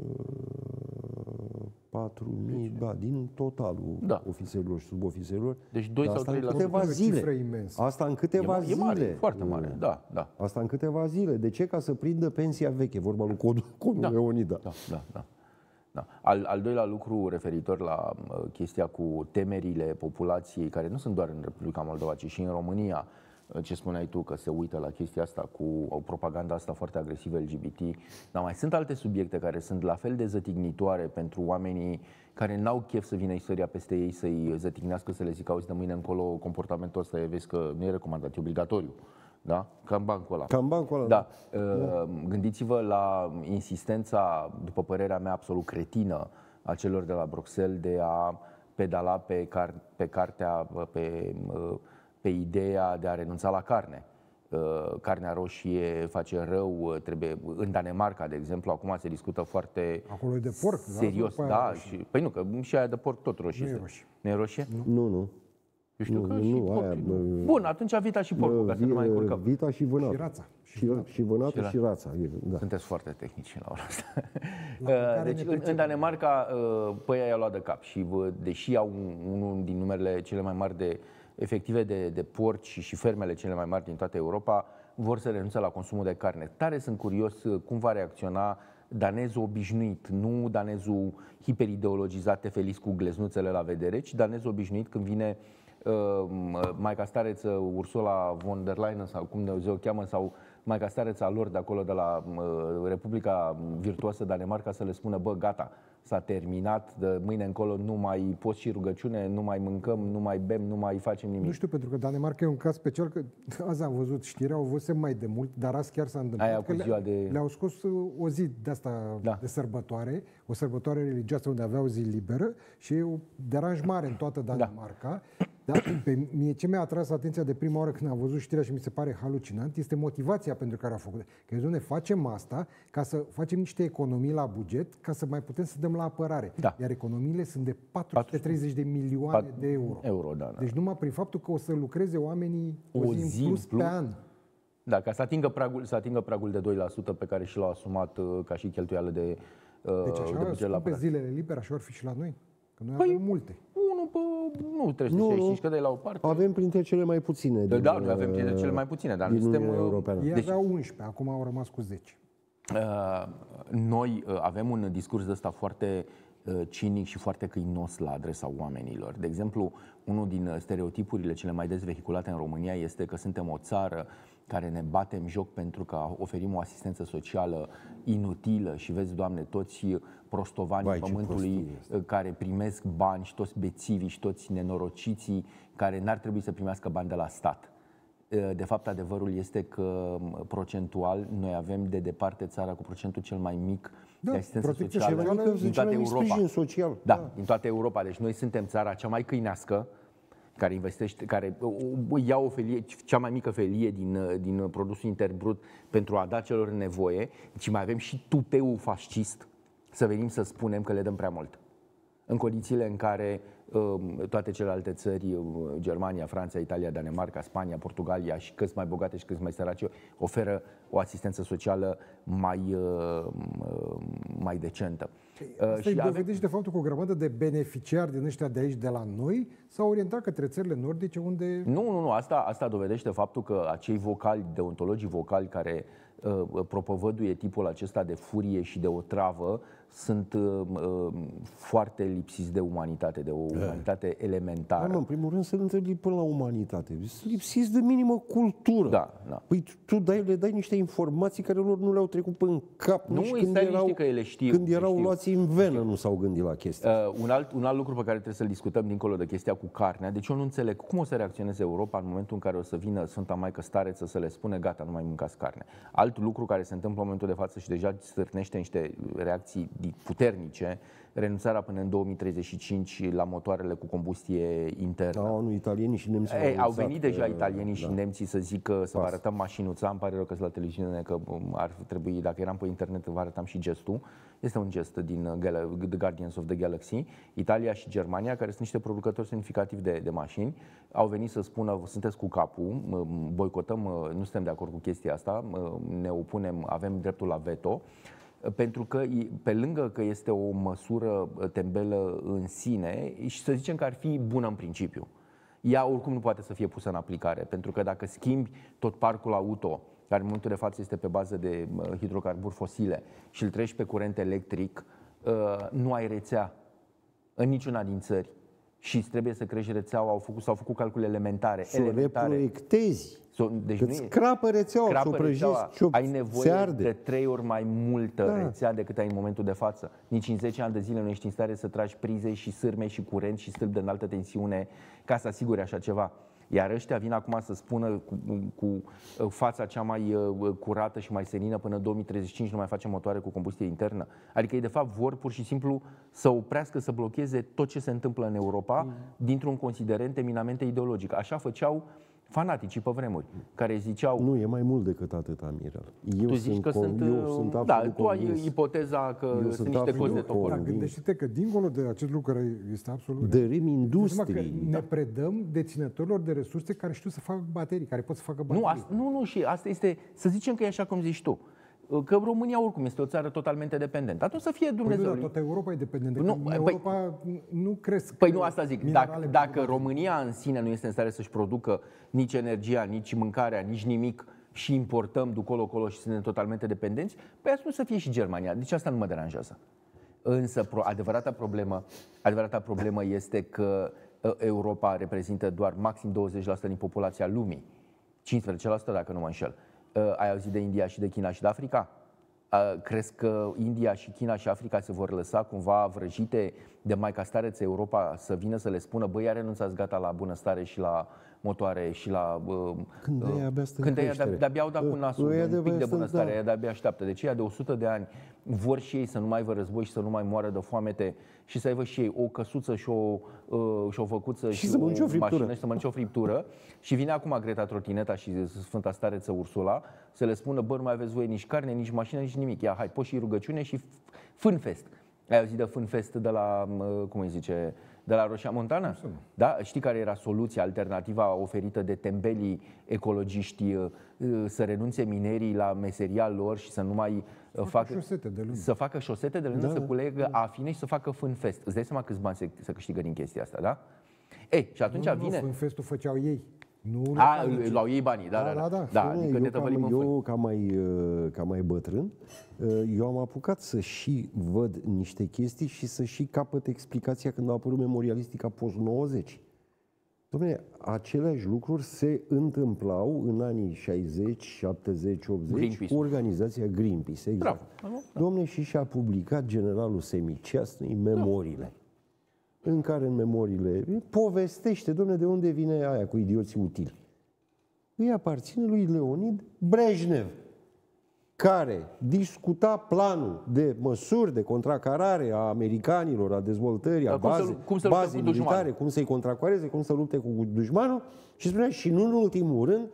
4.000, da, din totalul Da. ofițerilor și subofițerilor. Deci doi Dar sau asta în 3%. câteva O zile. cifră imensă. Asta în E, câteva ma- e zile. mare, foarte mare. Da, da. Asta în câteva zile. De ce? Ca să prindă pensia veche, vorba lui Codul, Codul Da. Leonida. Da, da, da. Da. Al, al doilea lucru referitor la uh, chestia cu temerile populației, care nu sunt doar în Republica Moldova, ci și în România, uh, ce spuneai tu, că se uită la chestia asta cu o propaganda asta foarte agresivă LGBT, dar mai sunt alte subiecte care sunt la fel de zătignitoare pentru oamenii care n-au chef să vină istoria peste ei, să-i zătignească, să le zică, auzi, de mâine încolo comportamentul ăsta, e, vezi că nu e recomandat, e obligatoriu. Da? Cam bancul ăla. Cam bancul ăla. Da. Uh, Gândiți-vă la insistența, după părerea mea, absolut cretină a celor de la Bruxelles de a pedala pe, car- pe cartea, pe, uh, pe ideea de a renunța la carne. uh, carnea roșie face rău, uh, trebuie în Danemarca, de exemplu, acum se discută foarte Acolo e de porc, da? serios, După aia da, roșie. și, păi nu, că și aia de porc tot roșie. Nu e este. roșie. Nu e roșie? Nu, nu. Eu știu Nu, că nu, și nu, porc. aia, bă, Bun, atunci vita și porcul, ca să nu mai Vi- încurcăm. Vita și vânatul. Și rața. Și, și vânatul Și și, rața. E, da. Sunteți foarte tehnici la ora asta. care Deci ne în, pricepem. în Danemarca uh, păia i-a luat de cap și vă, deși au un- unul din numerele cele mai mari de efective de, de porci și, și fermele cele mai mari din toată Europa, vor să renunțe la consumul de carne. Tare sunt curios uh, cum va reacționa danezul obișnuit, nu danezul hiperideologizat, feliz cu gleznuțele la vedere, ci danezul obișnuit când vine uh, Maica Stareță, Ursula von der Leyen sau cum Dumnezeu o cheamă, sau Maica Stareța lor de acolo, de la uh, Republica Virtuoasă Danemarca, să le spună, bă, gata, s-a terminat, de mâine încolo nu mai post și rugăciune, nu mai mâncăm, nu mai bem, nu mai facem nimic. Nu știu, pentru că Danemarca e un caz special, că azi am văzut știrea, au văzut mai de mult, dar azi chiar s-a întâmplat. Aia cu că le- ziua de- Le-au scos uh, o zi de asta Da. de sărbătoare, o sărbătoare religioasă unde aveau zi liberă și e o deranj mare în Da. toată Danemarca. Dar pe mie ce mi-a atras atenția de prima oară când am văzut știrea și mi se pare halucinant este motivația pentru care a făcut. Că ne facem asta ca să facem niște economii la buget ca să mai putem să dăm la apărare. Da. Iar economiile sunt de 430 de milioane Pat- de euro. Euro, da, da. Deci numai prin faptul că o să lucreze oamenii o, O zi, zi în în plus, plus. pe an. Da, ca să atingă pragul, să atingă pragul de 2% pe care și l-au asumat uh, ca și cheltuială de, uh, Deci de așa buget la scumpe apărare. zilele libere, așa ar fi și la noi. Că noi Păi, avem multe. Unul pe, nu, 365, că dai la o parte. Avem printre cele mai puține. Da, din, da, noi avem uh, printre cele mai puține, dar noi din suntem, Uniunea uh, Europeană. Ei Deci- aveau 11, acum au rămas cu 10. Uh, noi uh, avem un discurs de ăsta foarte uh, cinic și foarte câinos la adresa oamenilor. De exemplu, unul din uh, stereotipurile cele mai des vehiculate în România este că suntem o țară care ne batem joc pentru că oferim o asistență socială inutilă și vezi, Doamne, toți prostovanii Vai, ce pământului prostie uh, care primesc bani și toți bețivii și toți nenorociții care n-ar trebui să primească bani de la stat. De fapt, adevărul este că m, procentual noi avem de departe țara cu procentul cel mai mic Da, de asistență protecție socială socială Adică din cel toată mai mic Europa. sprijin social. Da, din toată Europa. Deci noi suntem țara cea mai câinească care investește, care uh, ia o felie, cea mai mică felie din, uh, din produsul intern brut pentru a da celor în nevoie, și mai avem și tupeul fascist să venim să spunem că le dăm prea mult. În condițiile în care um, toate celelalte țări, um, Germania, Franța, Italia, Danemarca, Spania, Portugalia și câți mai bogate și câți mai săraci oferă o asistență socială mai, uh, um, mai decentă. Uh, Asta îi și avem- dovedește de faptul că o grămadă de beneficiari din ăștia de aici, de la noi, s-au orientat către țările nordice unde Nu, nu, nu, asta, asta dovedește faptul că acei vocali, deontologii vocali care uh, propovăduie tipul acesta de furie și de o travă sunt uh, uh, foarte lipsiți de umanitate, de o umanitate Da, elementară. mă, în primul rând să întâlni până la umanitate. Sunt lipsiți de minimă cultură. Da, da. Păi tu- tu dai, le dai niște informații care lor nu le-au trecut până cap. Nu, nici îi când stai erau, liniștit că ele știu, Când le erau știu. luați în venă, nu s-au gândit la chestia. Uh, un, alt, un alt lucru pe care trebuie să-l discutăm dincolo de chestia cu carnea, deci eu nu înțeleg cum o să reacționeze Europa în momentul în care o să vină Sfânta Maică Stareță să le spune gata, nu mai mâncați carne. Alt lucru care se întâmplă în momentul de față și deja stârnește niște reacții di- puternice, renunțarea până în 2035 la motoarele cu combustie internă. Da, nu, italienii și nemții Ei, au anunțat venit deja că- italienii și da. nemții să zică, să vă Pas. arătăm mașinuța, îmi pare rău că sunt la televiziune, că um, ar trebui, dacă eram pe internet, vă arătam și gestul. Este un gest din uh, Gal- The Guardians of the Galaxy. Italia și Germania, care sunt niște producători semnificativi de, de mașini, au venit să spună, sunteți cu capul, um, boicotăm, uh, nu suntem de acord cu chestia asta, uh, ne opunem, avem dreptul la veto, pentru că e- pe lângă că este o măsură uh, tembelă în sine și să zicem că ar fi bună în principiu. Ea oricum nu poate să fie pusă în aplicare, pentru că dacă schimbi tot parcul auto, care în momentul de față este pe bază de uh, hidrocarburi fosile, și îl treci pe curent electric, uh, nu ai rețea în niciuna din țări. Și îți trebuie să crești rețeaua, au făcut, s-au făcut calcule elementare. Să o elementare. reproiectezi. So, deci Că nu îți e- crapă rețeaua, crapă și o prăjești, rețeaua. și o ai nevoie se arde. de trei ori mai multă Da. rețea decât ai în momentul de față. Nici în 10 ani de zile nu ești în stare să tragi prize și sârme și curent și stâlp de înaltă tensiune ca să asiguri așa ceva. Iar ăștia vin acum să spună cu, cu uh, fața cea mai uh, curată și mai senină până în 2035 nu mai facem motoare cu combustie internă. Adică ei de fapt vor pur și simplu să oprească, să blocheze tot ce se întâmplă în Europa dintr-un considerent eminamente ideologic. Așa făceau fanaticii pe vremuri, care ziceau... Nu, e mai mult decât atât, Amiral. Eu tu zici sunt, că con- sunt... eu uh, sunt da, absolut tu ai convins. ipoteza că Eu sunt sunt niște absolut cozi de topor. Dar convins. gândește-te că dincolo de acest lucru care este absolut... Dărâm Deci, mă, că industrii. ne predăm deținătorilor de resurse care știu să facă baterii, care pot să facă Nu, baterii. asta, nu, nu, și asta este, să zicem că e așa cum zici tu, că România oricum este o țară totalmente dependentă. Atunci să fie Păi nu, Dumnezeu. dar toată Europa e dependentă. Nu, Nu, în păi- Europa nu cresc Păi nu asta zic. minerale Dacă, pentru dacă baterii. România în sine nu este în stare să-și producă nici energia, nici mâncarea, nici nimic și importăm de colo-colo și suntem totalmente dependenți, păi atunci să fie și Germania. Deci asta nu mă deranjează. Însă pro, adevărata, problemă, adevărata problemă este că uh, Europa reprezintă doar maxim 20% din populația lumii. 15% dacă nu mă înșel. Uh, Ai auzit de India și de China și de Africa? Uh, Crezi că India și China și Africa se vor lăsa cumva vrăjite de Maica Stareț Europa să vină să le spună băi, ia renunțați gata la bunăstare și la motoare și la... uh, Când uh, ei abia sunt în Când ei creștere. de- de-abia au dat cu Uh, nasul ei un pic de-abia de sunt, bunăstare, da. ea de-abia așteaptă. Deci ea de 100 de ani vor și ei să nu mai aibă război și să nu mai moară de foamete și să aibă și ei o căsuță și o, uh, și o făcuță Și să mănânce o friptură. mașină și să mănânce o friptură. Și vine acum Greta Trotineta și Sfânta Stareță Ursula să le spună, bă, nu mai aveți voie nici carne, nici mașină, nici nimic. Ia, hai, poți și rugăciune și fânfest. Ai auzit de fânfest de la, uh, cum îi zice, de la Roșia Montană? Da? Știi care era soluția, alternativa oferită de tembelii ecologiști uh, uh, să renunțe minerii la meseria lor și să nu mai uh, facă, șosete de lână. să facă șosete de lână, Da, să culegă afine și să facă fânfest. Îți dai seama câți bani se, se câștigă din chestia asta, da? Ei, și atunci nu, nu, vine... în festul făceau ei. Nu A, localnicii. luau ei banii, da, da, da. da, da Spune, adică ne eu, tăvălim cam, în fân. eu ca, mai, uh, ca mai bătrân, uh, eu am apucat să și văd niște chestii și să și capăt explicația când a apărut memorialistica post-90. Dom'le, aceleași lucruri se întâmplau în anii 60, 70, 80 Greenpeace. cu organizația Greenpeace. Exact. Bravo. Domne, și și-a publicat generalul Semiceasnui memoriile. În care în memoriile povestește, domne, de unde vine aia cu idioții utili. Îi aparține lui Leonid Brejnev, care discuta planul de măsuri de contracarare a americanilor, a dezvoltării, a Dar cum să- baze, cum să lupte baze cu militare, dușmanul. cum să-i contracoareze, cum să lupte cu dușmanul și spunea și nu în ultimul rând,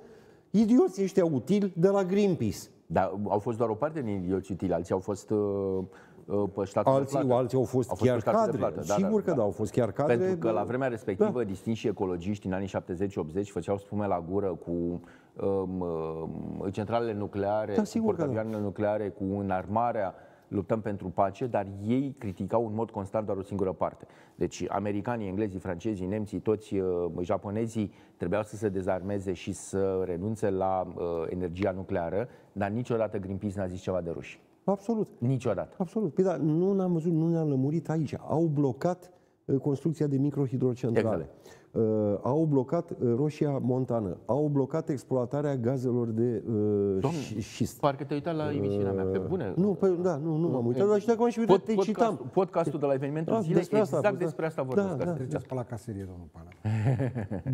idioții ăștia utili de la Greenpeace. Dar au fost doar o parte din idioți utili, alții au fost uh, uh, pe statul de Alții, plată. alții au fost Au fost chiar pe statul de cadre. plată, da, Sigur da, că da, au fost chiar cadre. Pentru că la da. vremea respectivă, da. distinși ecologiști în anii 70-80 făceau spume la gură cu um, um, centralele nucleare, Da, cu sigur că da. portavioanele nucleare, cu înarmarea, luptăm pentru pace, dar ei criticau în mod constant doar o singură parte. Deci americanii, englezii, francezii, nemții, toți uh, japonezii trebuiau să se dezarmeze și să renunțe la uh, energia nucleară, dar niciodată Greenpeace n-a zis ceva de ruși. Absolut. Niciodată. Absolut. Păi da, nu ne-am văzut, nu ne-am lămurit aici. Au blocat uh, construcția de microhidrocentrale. Uh, au blocat uh, Roșia Montană. Au blocat exploatarea gazelor de uh, Doamne, ș- șist. Parcă te-ai uitat la emisiunea mea, pe bune. Nu, pe, da, nu, nu m-am uitat, dar și dacă m-am și uitat, Pod, te podcastul, citam. podcastul de la evenimentul Da, zilei, despre asta a exact fost, da. despre asta Da, vorbesc. da. astăzi. Treceți pe la caserie, domnul Pana.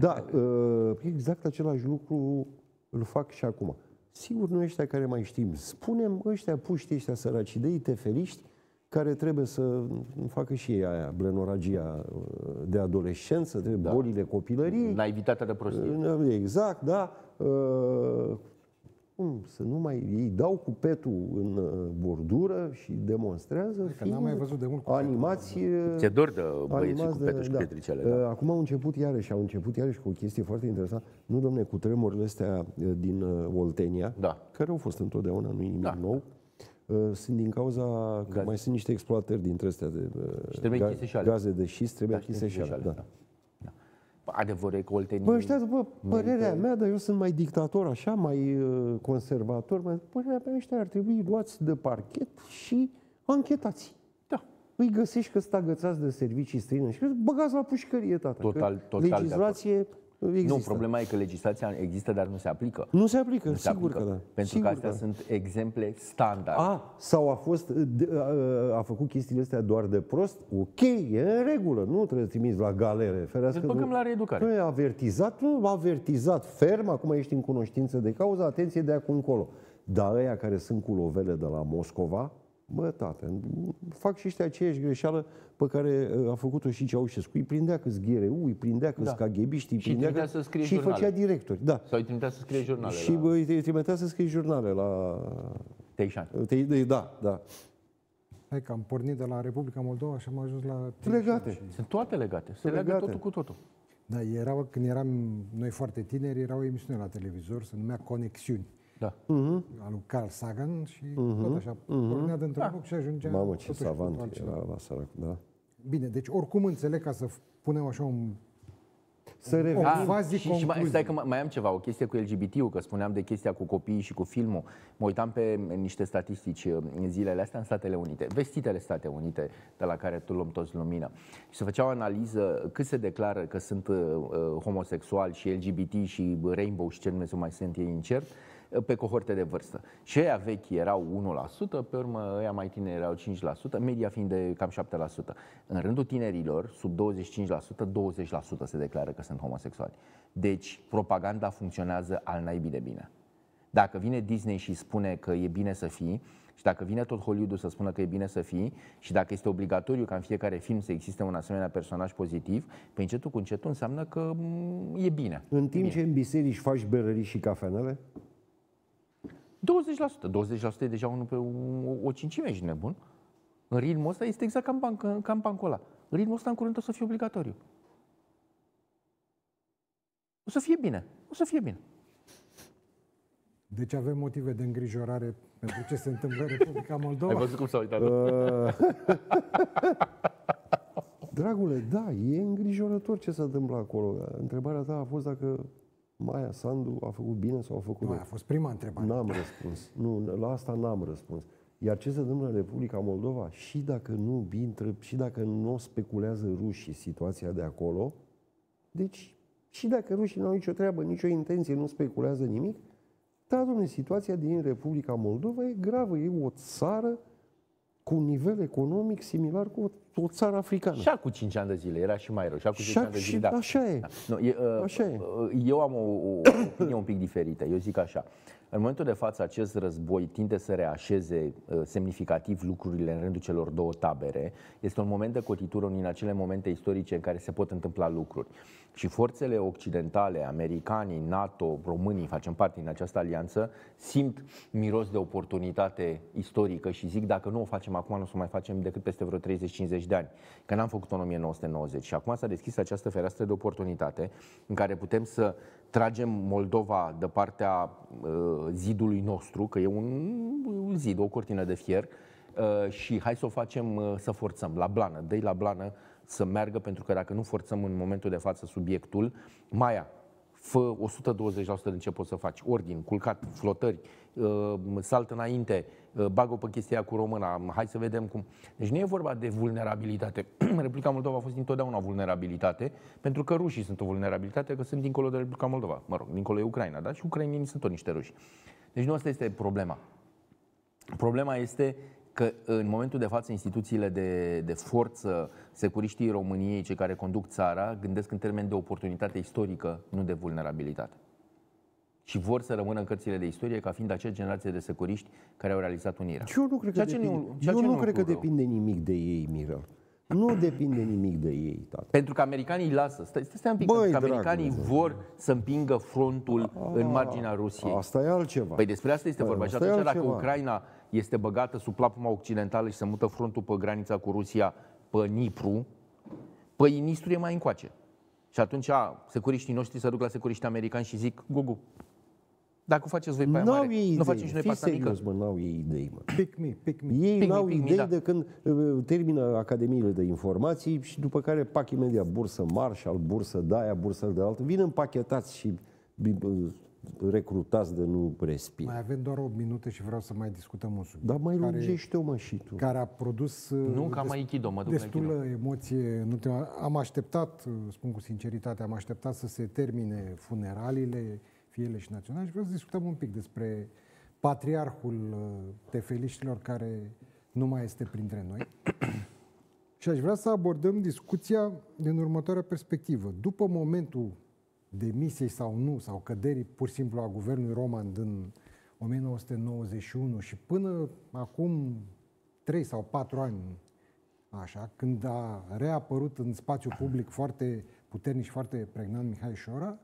Da, uh, exact același lucru îl fac și acum. Sigur, noi ăștia care mai știm, spunem ăștia puști, ăștia săraci de tefeliști, care trebuie să facă și ei aia, blenoragia uh, de adolescență, de da. bolile copilăriei. Naivitatea de prostie. Exact, da. Uh, Cum să nu mai... Ei dau cu petul în uh, bordură și demonstrează Că n-am mai văzut de mult cu petul. animați... uh, Ți-e dor de băieții animați cu Petru și da. Petricele, Uh, da. Acum au început iarăși, au început iarăși cu o chestie foarte interesantă. Nu, domne, cu tremurile astea uh, din uh, Oltenia, Da. care au fost întotdeauna, nu nimic Da. nou, uh, sunt din cauza că Gaze. mai sunt niște exploatări dintre astea de Și trebuie închise și ale. gaze de șist, trebuie Da, închise și știu, ale. și Da. ale, da. Adevărul e că oltenii... Bă, ăștia, după părerea mea, dar eu sunt mai dictator, așa, mai uh, conservator, mai, părerea mea, ăștia ar trebui luați de parchet și anchetați. Da. Îi găsești că sunt agățați de servicii străine și băgați la pușcărie, tata. Total- că total de legislație există. Nu, problema e că legislația există, dar nu se aplică. Nu se aplică, Nu se sigur aplică, că da. Pentru sigur că astea că da. sunt exemple standard. A, sau a fost, de- a, a făcut chestiile astea doar de prost, ok, e în regulă, nu trebuie să trimiți la galere. Ferească Îl băgăm nu- la reeducare. Nu e avertizat, nu avertizat ferm, acum ești în cunoștință de cauză, atenție de acum încolo. Dar ăia care sunt cu lovele de la Moscova, Bă, tată, fac și ăștia aceeași greșeală pe care uh, a făcut-o și Ceaușescu. Îi prindea că GRU, îi prindea că Da. KGB-știi, îi Și prindea trimitea că... să scrie și îi făcea jurnale. directori. Da. Sau îi trimitea să scrie jurnale Și la bă, îi trimitea să scrie jurnale la... Teișan. Te- Da, da. Hai că am pornit de la Republica Moldova și am ajuns la... Legate. Sunt toate legate. Se leagă legate. totul cu totul. Da, erau, când eram noi foarte tineri, era o emisiune la televizor, se numea Conexiuni, Da. al lui Carl Sagan și tot așa, pornea dintr-un loc și ajungea Mamă, ce totuși cu savant altceva. era la sărac, da. Bine, deci oricum înțeleg ca să f- punem așa un... Să revenim. Ah, fazi și, și mai, concluzii. stai că mai, mai am ceva, o chestie cu LGBT-ul, că spuneam de chestia cu copiii și cu filmul. Mă uitam pe niște statistici uh, în zilele astea în Statele Unite, vestitele State Unite, de la care tu luăm toți lumină. Și se făcea o analiză cât se declară că sunt uh, uh, homosexuali și LGBT și Rainbow și ce Dumnezeu mai sunt ei incert, uh, pe cohorte de vârstă. Și ăia vechi erau 1%, pe urmă ăia mai tineri erau 5%, media fiind de cam 7%. În rândul tinerilor, sub 25%, 20% se declară că sunt homosexuali. Deci, propaganda funcționează al naibii de bine. Dacă vine Disney și spune că e bine să fii, și dacă vine tot Hollywood să spună că e bine să fii, și dacă este obligatoriu ca în fiecare film să existe un asemenea personaj pozitiv, pe încetul cu încetul înseamnă că mm, e bine. În timp ce în biserici faci berării și cafenele, 20%. 20% e deja unul pe o, o cincime, ești nebun. În ritmul ăsta este exact ca în, banc, ca în bancul ăla. În ritmul ăsta în curând o să fie obligatoriu. O să fie bine. O să fie bine. Deci avem motive de îngrijorare pentru ce se întâmplă în Republica Moldova. Ai văzut cum s-a uitat? Dragule, da, e îngrijorător ce se întâmplă acolo. Întrebarea ta a fost dacă Maia Sandu a făcut bine sau a făcut Nu, rău. a fost prima întrebare. N-am răspuns. Nu, la asta n-am răspuns. Iar ce se întâmplă în Republica Moldova, și dacă nu intră, și dacă nu speculează rușii situația de acolo, deci și dacă rușii nu au nicio treabă, nicio intenție, nu speculează nimic, da, domnule, situația din Republica Moldova e gravă. E o țară cu un nivel economic similar cu o, o țară africană. Și acum 5 ani de zile, era și mai rău. Și acum 10 Și, ani de și zile, da. așa e. Nu, e, uh, Așa e. uh, Eu am o, o opinie un pic diferită. Eu zic așa. În momentul de față, acest război tinde să reașeze uh, semnificativ lucrurile în rândul celor două tabere. Este un moment de cotitură din acele momente istorice în care se pot întâmpla lucruri. Și forțele occidentale, americanii, NATO, românii, facem parte din această alianță, simt miros de oportunitate istorică și zic dacă nu o facem acum, nu o să o mai facem decât peste vreo 30-50 de ani. Că n-am făcut-o în 1990 și acum s-a deschis această fereastră de oportunitate în care putem să tragem Moldova de partea uh, zidului nostru, că e un, un zid, o cortină de fier, uh, și hai să o facem uh, să forțăm la blană, dă la blană să meargă, pentru că dacă nu forțăm în momentul de față subiectul, Maia, fă 120% din ce poți să faci, ordin, culcat, flotări, uh, salt înainte, uh, bagă pe chestia aia cu româna, hai să vedem cum. Deci nu e vorba de vulnerabilitate. Republica Moldova a fost întotdeauna o vulnerabilitate, pentru că rușii sunt o vulnerabilitate, că sunt dincolo de Republica Moldova. Mă rog, dincolo e Ucraina, da? Și ucrainienii sunt tot niște ruși. Deci nu asta este problema. Problema este că în momentul de față instituțiile de, de forță, securiștii României, cei care conduc țara, gândesc în termen de oportunitate istorică, nu de vulnerabilitate. Și vor să rămână în cărțile de istorie ca fiind acea generație de securiști care au realizat unirea. Eu nu cred că Ceea ce depinde, nu- ceea eu ce nu nu cred că lucru rău. depinde nimic de ei, Mirel. Nu depinde nimic de ei, tată. Pentru că americanii îi lasă. Stai, stai, stai un pic. Băi, pentru că dragule, americanii Dumnezeu. vor să împingă frontul în marginea Rusiei. Asta e altceva. Păi despre asta este Păi, vorba. Și asta e atunci dacă altceva. Ucraina este băgată sub plapuma occidentală și se mută frontul pe granița cu Rusia pe Nipru, păi Nistru e mai încoace. Și atunci securiștii noștri se duc la securiștii americani și zic, Gugu, dacă o faceți voi pe aia N-au mare, ei idei. nu facem și noi pe Fii asta mică. serios, mă, n-au ei idei, mă. Pick me, pick me. Ei Pic n-au mic, pic mic, idei da. de când uh, termină academiile de informații și după care pac imediat bursă Marshall, bursă de aia, bursă de altă. Vin împachetați și uh, recrutați de nu respir. Mai avem doar 8 minute și vreau să mai discutăm un subiect. Dar mai care, lungește-o, mă, și tu. care a produs uh, Nu, că am aikido, mă duc la destulă emoție. în ultima- Am așteptat, uh, spun cu sinceritate, am așteptat să se termine funeraliile, fie ele și naționale, și vreau să discutăm un pic despre patriarhul uh, tefeliștilor care nu mai este printre noi. și aș vrea să abordăm discuția din următoarea perspectivă. După momentul demisiei sau nu, sau căderii pur și simplu a guvernului Roman din 1991 și până acum 3 sau 4 ani, așa, când a reapărut în spațiu public foarte puternic și foarte pregnant Mihai Șora,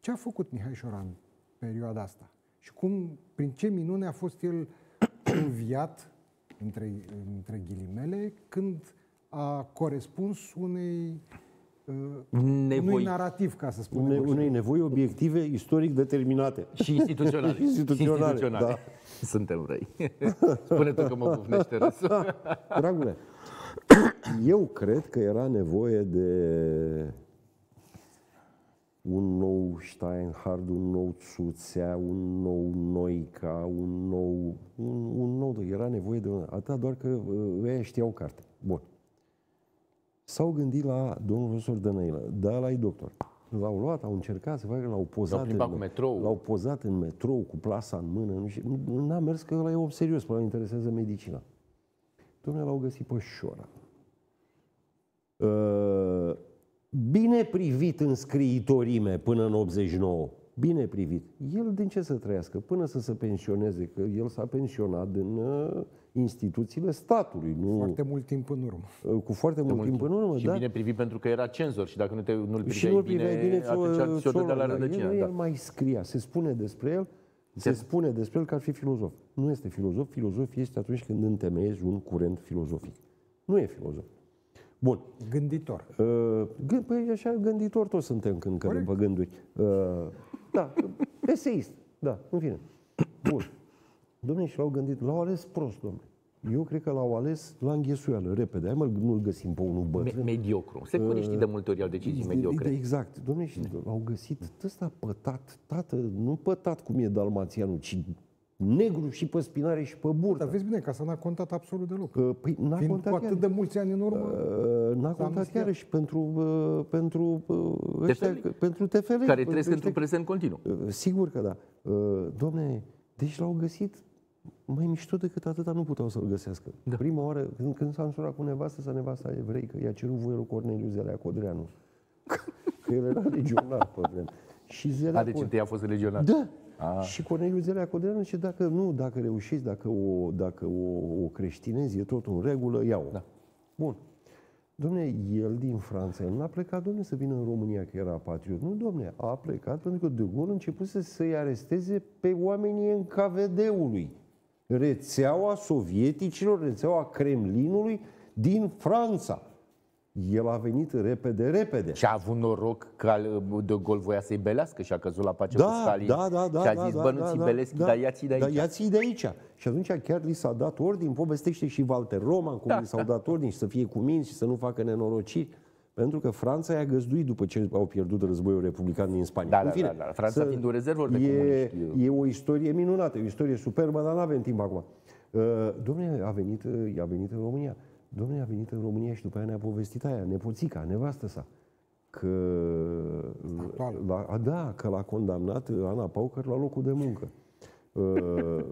ce a făcut Mihai Șora în perioada asta? Și cum, prin ce minune a fost el înviat, între, între ghilimele, când a corespuns unei uh, Nevoi. unui narativ, ca să spunem Une, așa. unei nevoi obiective istoric determinate. Și instituționale. Și instituționale, da. Suntem răi. Spune tu că mă bufnește râsul. Dragule, eu cred că era nevoie de un nou Steinhard, un nou Țuțea, un nou Noica, un nou... Un, un nou... Era nevoie de un... Atât doar că uh, ăia știau carte. Bun. S-au gândit la domnul profesor Dănăilă, da, la doctor. L-au luat, au încercat să facă, l-au pozat, L-au plimbat în, cu metrou. l-au pozat în metrou, cu plasa în mână. Nu știu, n-a mers că ăla e om serios, până interesează medicina. Domnule, l-au găsit pe Șora. Uh, bine privit în scriitorime până în 89. Bine privit. El din ce să trăiască? Până să se pensioneze, că el s-a pensionat din uh, instituțiile statului, nu Foarte mult timp în urmă. uh, cu foarte mult, timp în urmă. Și da? bine privit pentru că era cenzor și dacă nu te, nu-l și priveai nu bine, priveai bine, atunci ți-o dădea la da. rădăcină. El, Da. el mai scria, se spune despre el, se De- spune despre el că ar fi filozof. Nu este filozof, filozof este atunci când întemeiezi un curent filozofic. Nu e filozof. Bun. Gânditor. Uh, gând, păi așa gânditor toți suntem când cădem pe gânduri. Uh, da, eseist. Da, în fine. Bun. Domnule, și l-au gândit, l-au ales prost, domnule. Eu cred că l-au ales la înghesuială, repede. Hai mă, nu-l găsim pe unul Me- bătrân. mediocru. Securiștii de multe ori au decizii De- mediocre. de- Exact. Domnule, și l-au găsit ăsta pătat, tată, nu pătat cum e dalmațianul, ci negru și pe spinare și pe burtă. Dar vezi bine că asta n-a contat absolut deloc. Că, Păi n-a Fiind cu contat atât chiar. de mulți ani în urmă, Uh, N-a contat amestecat. chiar și pentru, uh, pentru, uh, ăștia, TFL. pentru TFL. Care pentru trăiesc ăștia- într-un prezent continuu. Uh, Sigur că da. Uh, Domne, deci l-au găsit mai mișto decât atâta nu puteau să-l găsească. Da. Prima oară, când, când s-a însurat cu nevastă, sa nevasta evreică, i-a cerut voie lui Corneliu Zelea Codreanu. Că el era legionar pe vreme. Și Zelea A, deci Co- întâi a fost legionar. da. Și Corneliu Zelea Codreanu zice, dacă nu, dacă reușiți, dacă o, dacă o, o creștinezi, e tot în regulă, iau. Da. Bun. Domne, el din Franța, el n-a plecat, domne, să vină în România că era patriot. Nu, domne, a plecat pentru că De Gaulle a început să, să-i aresteze pe oamenii NKVD-ului. Rețeaua sovieticilor, rețeaua Kremlinului din Franța. El a venit repede, repede. Și a avut noroc că uh, de gol voia să-i belească și a căzut la pace cu Da, Stalin. da, da, da. și a da, zis, da, bă, nu da, ți da, belesc, da, dar ia-ți de aici. Da, ia-ți de aici. Și atunci chiar li s-a dat ordin, povestește și Walter Roman, cum Da, li s-au dat ordin și să fie cuminți și să nu facă nenorociri. Pentru că Franța i-a găzduit după ce au pierdut războiul republican din Spania. Da, În da, fine, da, da. Franța fiind un rezervor de e, comuniști. e o istorie minunată, e o istorie superbă, dar nu avem timp acum. Uh, domnule, a venit, uh, a venit în România. Domnule, a venit în România și după aia ne-a povestit aia, nepoțica, nevastă sa, că, la, a, da, că l-a condamnat Ana Paucăr la locul de muncă uh,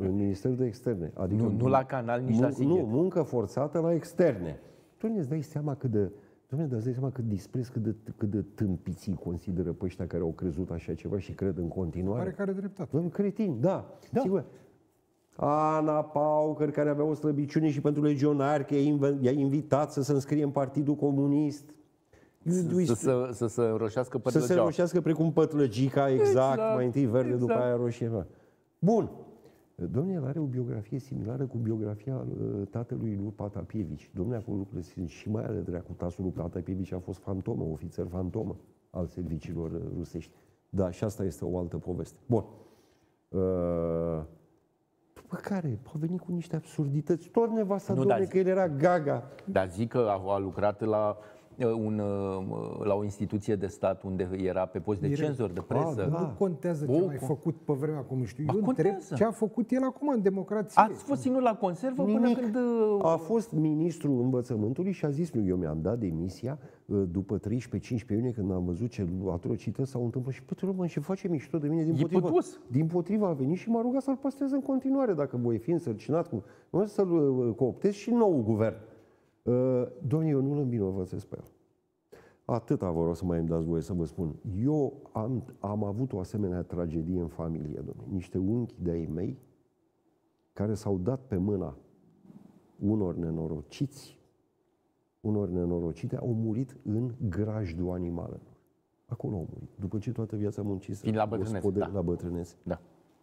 în Ministerul de Externe. Adică Nu- nu la canal, nici la mun- Sighet. Nu, muncă forțată la externe. Tu îți dai seama cât de Doamne, dar îți dai seama cât dispreț, cât de, cât de tâmpiții consideră pe ăștia care au crezut așa ceva și cred în continuare. are care dreptate. Domnul cretin, da, da. sigur. Ana Paucăr, care avea o slăbiciune și pentru legionari, că i-a inv- i-a invitat să se înscrie în Partidul Comunist. Să, să, să se înroșească pe Să se roșească precum pătlăgica, exact, Exact, mai întâi verde, exact. după aia roșie. mă. Bun. Domnul el are o biografie similară cu biografia uh, tatălui lui Patapievici. Domnule, acolo lucrurile sunt și mai ale dracu. Tasul lui Patapievici a fost fantomă, ofițer fantomă al serviciilor uh, rusești. Da, și asta este o altă poveste. Bun. Uh, după care a venit cu niște absurdități. Tot nevasta, Nu, domnule, dar- că el era gaga. Dar zic că a, a lucrat la, uh, un, uh, la o instituție de stat unde era pe post de Direct. cenzor de presă. Ah, da. Nu contează ce O, a mai co- făcut pe vremea comuniștii. Ba, Eu întreb contează. ce a făcut el acum în democrație. Ați fost ținut la conservă până Nimic. când... uh, A fost ministrul învățământului și a zis, nu, eu mi-am dat demisia uh, după 13-15 iunie când am văzut ce atrocități s-au întâmplat și pe mă, și face mișto de mine din E potrivă. pădus. Din potrivă a venit și m-a rugat să-l păstrez în continuare dacă voi fi însărcinat cu... Nu să-l uh, cooptez și nou guvern. Uh, Domnule, eu nu-l învinovățesc pe el. Atâta vă rog să mai îmi dați voie să vă spun. Eu am, am avut o asemenea tragedie în familie, domnule. Niște unchi de-ai mei care s-au dat pe mâna unor nenorociți, unor nenorocite, au murit în grajdul animalelor. Acolo au murit. După ce toată viața muncise Fiind la bătrânețe, gospodări- da. la bătrânețe. Da.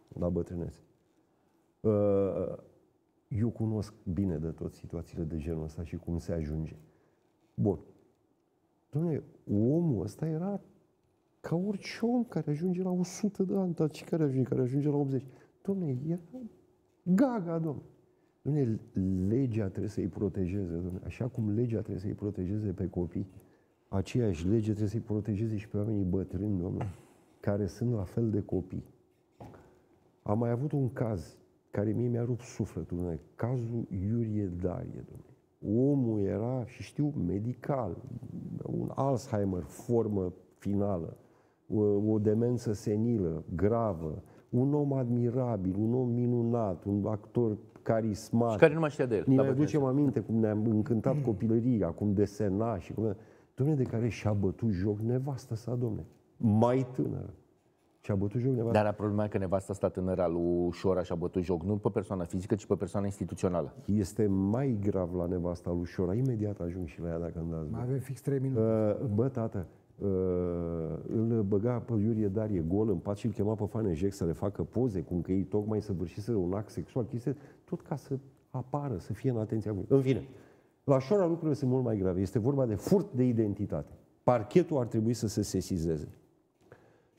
La bătrânețe. Uh, Eu cunosc bine de tot situațiile de genul ăsta și cum se ajunge. Bun. Dom'le, omul ăsta era ca orice om care ajunge la 100 de ani, dar și care ajunge, care ajunge la 80. Dom'le, era gaga, domnule. Dom'le, legea trebuie să-i protejeze, domnule. Așa cum legea trebuie să-i protejeze pe copii, aceeași lege trebuie să-i protejeze și pe oamenii bătrâni, domnule, care sunt la fel de copii. Am mai avut un caz care mie mi-a rupt sufletul, domnule. cazul Iurie Darie, domnule. Omul era, și știu, medical, un Alzheimer, formă finală, o, o demență senilă, gravă, un om admirabil, un om minunat, un actor carismatic. Și care nu mai știa de el. Ni la mai bătrânețe. ducem aminte cum ne-am încântat copilăria, cum desena și cum... Domne, de care și-a bătut joc nevastă sa, domne. Mai tânără. Și-a bătut joc nevastă. Dar era problema e că nevasta asta tânără a lui Șora și-a bătut joc nu pe persoană fizică, ci pe persoană instituțională. Este mai grav la nevasta lui Șora. Imediat ajung și la ea dacă îmi dați. Mai voie. avem fix 3 minute. Uh, Bă, tată, uh, îl băga pe Iurie Darie gol în pat și îl chema pe Fanejec să le facă poze, cum că ei tocmai săvârșiseră un act sexual, chestii, tot ca să apară, să fie în atenția lui. În fine, la Șora lucrurile sunt mult mai grave. Este vorba de furt de identitate. Parchetul ar trebui să se sesizeze.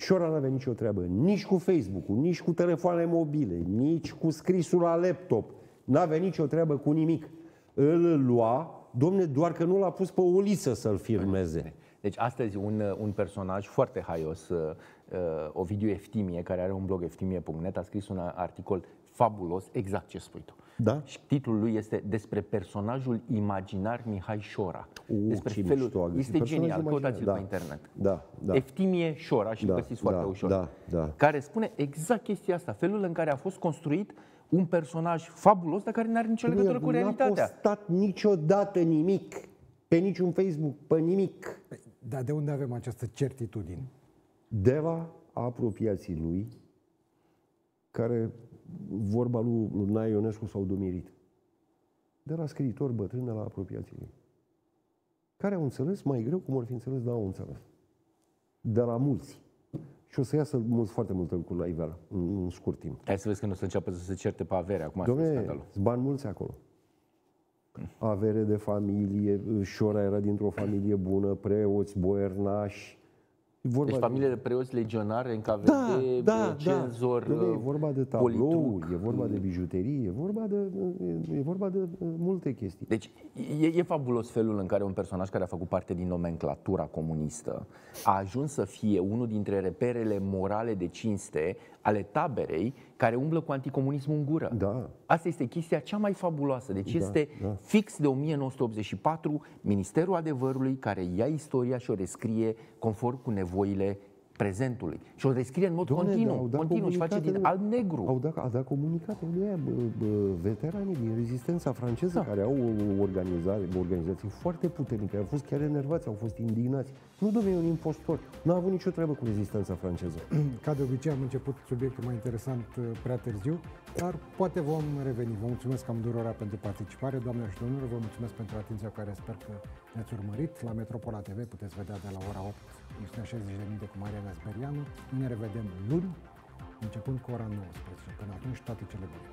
Șora nu avea nicio treabă, nici cu Facebook-ul, nici cu telefoanele mobile, nici cu scrisul la laptop. N-avea nicio treabă cu nimic. Îl lua, domne, doar că nu l-a pus pe o liță să-l firmeze. Deci astăzi un, un personaj foarte haios, uh, uh, Ovidiu Eftimie, care are un blog eftimie.net, a scris un articol fabulos, exact ce spui tu. Da? Și titlul lui este despre personajul imaginar Mihai Șora. O, despre ce mișto a găsit. Este Personajul genial, imaginar, căutați-l da. pe internet. Da, da. Eftimie Șora și Da, da, găsiți foarte da, ușor. da, da. Care spune exact chestia asta, felul în care a fost construit un personaj fabulos, dar care nu are nicio legătură cu N-a realitatea. postat niciodată nimic. Pe niciun Facebook, pe nimic. Dar de unde avem această certitudine? De la apropiații lui, care, vorba lui, lui Nae Ionescu, s-au domirit. De la scriitori bătrâni, de la apropiații lui. Care au înțeles mai greu cum ar fi înțeles, dar au înțeles. De la mulți. Și o să iasă mulți, foarte multe lucruri la iveală, în, în scurt timp. Hai să vezi că nu o să înceapă să se certe pe avere. Acum asta e Dom'le, scandalul. sunt bani mulți acolo. Avere de familie, Șora era dintr-o familie bună, preoți, boiernași. E Vorba Deci de- familie de preoți legionari, în KVD, da, da, cenzor, da. Dom'le, E vorba de politic. tablouri, e vorba de bijuterie, e vorba de, e vorba de uh, multe chestii. Deci e, e fabulos felul în care un personaj care a făcut parte din nomenclatura comunistă a ajuns să fie unul dintre reperele morale de cinste ale taberei care umblă cu anticomunismul în gură. Da. Asta este chestia cea mai fabuloasă. Deci este da. fix de 1984 Ministerul Adevărului care ia istoria și o rescrie conform cu nevoile prezentului. Și o descrie în mod Doamne, continuu, dar au dat continuu și face din comunicate, alb-negru. Au dat, a dat comunicate lui aia, bă, bă, veteranii din rezistența franceză da. care au o organizare, o organizație foarte puternică, au fost chiar enervați, au fost indignați. Nu, domnule, e un impostor. Nu a avut nicio treabă cu rezistența franceză. Ca de obicei am început subiectul mai interesant uh, prea târziu, dar poate vom reveni. Vă mulțumesc amândurora pentru participare, doamnelor și domnilor, vă mulțumesc pentru atenția care sper că ne-ați urmărit. La Metropola TV puteți vedea de la ora 8 160 de minute cu Maria Gasperianu. Noi ne revedem luni, începând cu ora 19. Până atunci, toate cele bune!